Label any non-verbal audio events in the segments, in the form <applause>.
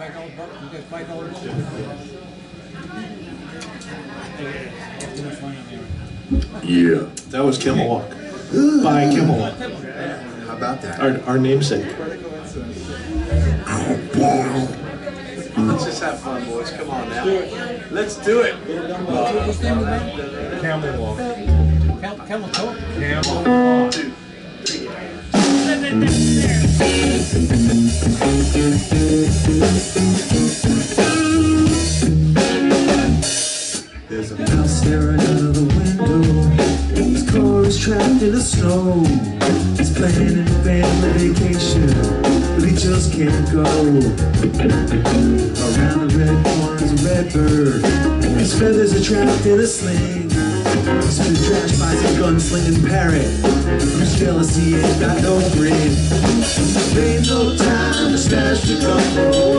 Five dollars bucks, you got five dollars. Too much money on there. Yeah. That was Kimmel <gasps> by Kimmel, How about that? our, our namesake. Oh, Let's just have fun, boys. Come on now. Let's do it. What's the name of the? Camel walk. Camel, Camel Toe? Camel walk. There's a mouse staring out of the window. His car is trapped in the snow. He's planning a family vacation, but he just can't go. Around the red corner is a red bird. His feathers are trapped in a sling. Been trashed by some gunslinging parrot. Whose jealousy ain't got no grin. Ain't no time to stash the gun.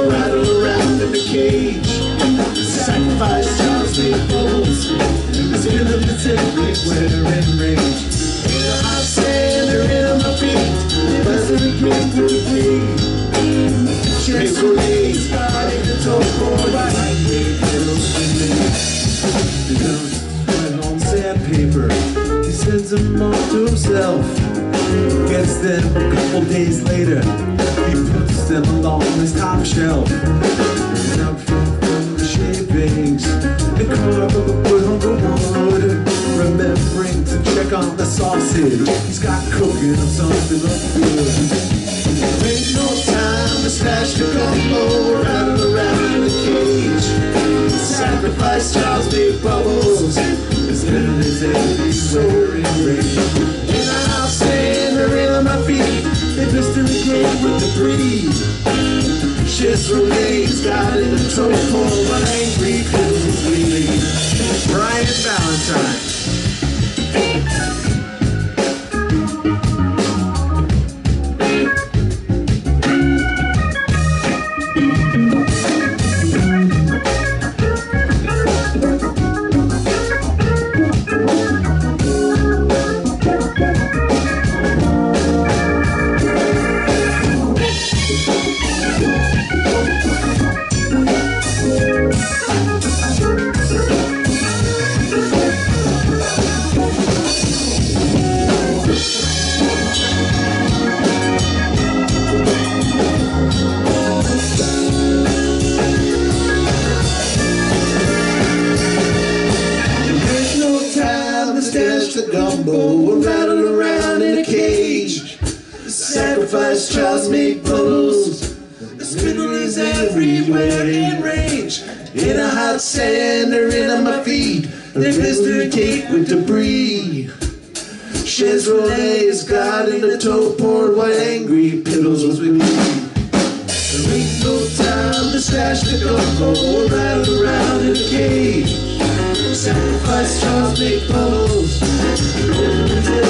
Home sandpaper. He sends them off to himself. A couple days later. He puts them along his top shelf. And up from the shavings, the carve of on the wood. Remembering to check on the sausage. He's got cooking of something good. Ain't no time to stash the gumbo rattle around in the cage. Sacrifice Charles little is everywhere in range. In a house stand around my feet. Blister the gate with debris. Shit's remains got in the toe for one angry gumbo. We're rattling around in a cage. Sacrifice Charles make puddles. The spindle is everywhere in range. In a hot sand or in my feet. They blister a cake with debris. Chevrolet's got in the toe poured white angry piddles with me. There ain't no time to stash the. We're rattling around in a cage. Sacrifice Charles make puddles.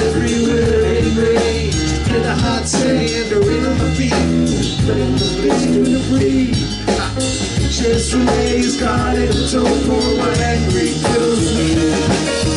Everywhere in range. In the hot sand or my feet. Flames blazing in the breeze. Just caught in the toe for what angry kills